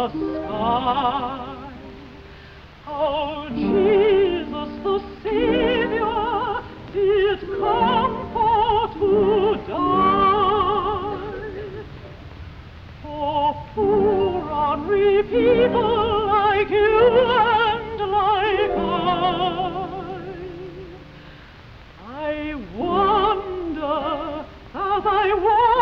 the sky. Oh, Jesus the Savior did come for to die. For poor hungry people like you and like I. I wonder as I wonder